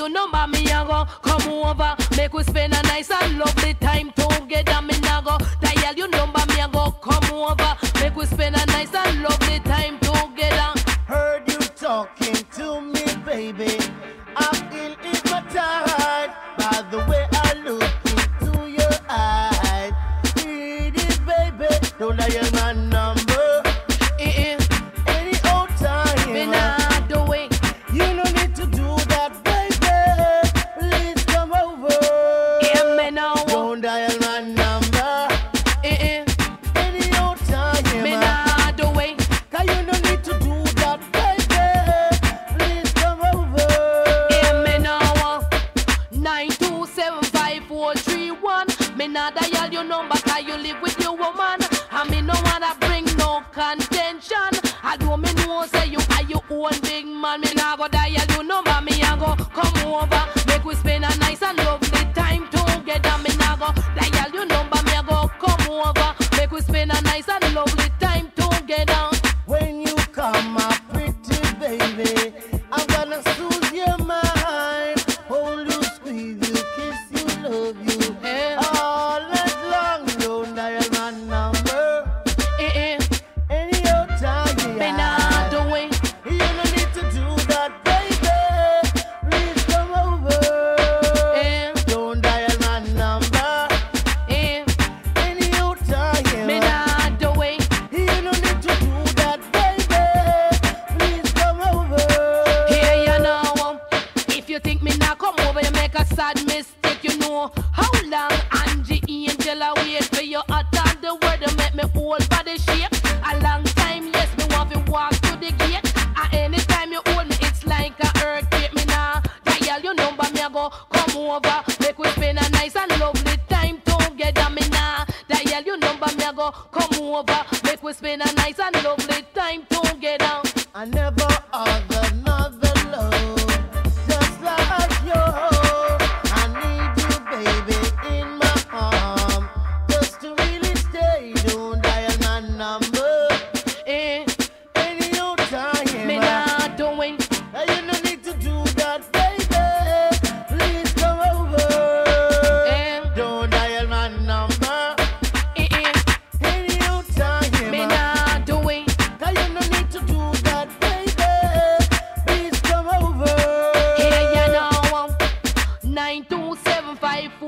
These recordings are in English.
you number, me a go come over. Make we spend a nice and lovely time together. Me a go dial you number, me a go come over. Make we spend a nice and lovely time together. Heard you talking to me, baby. I feel hypnotized by the way I look into your eyes. Baby, don't lie, man? Nah dial your number 'cause you live with your woman. And me no wanna bring no contention. I do me know say you are your own big man. Me nah go sad mistake. You know how long Angie Angel I wait for you. Utter the word to make me whole body shake. A long time, yes, me want to walk to the gate. And anytime you hold me, it's like a earthquake. Me nah dial your number, me a go come over. Make we spend a nice and lovely time together. Me nah dial your number, me a go come over. Make we spend a nice and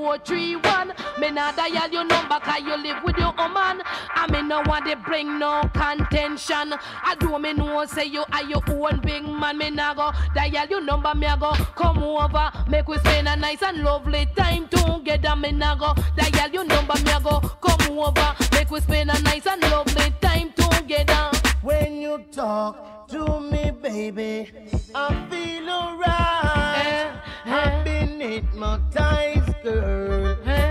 four three one. Me nah dial your number cause you live with your woman I me no want to bring no contention. I do me know say you are your own big man. Me nah go dial your number me a go come over. Make we spend a nice and lovely time together. Me nah go dial your number me a go come over. Make we spend a nice and lovely time together. When you talk to me, baby, I feel alright. Eh, I've eh. been hypnotized girl. Hey.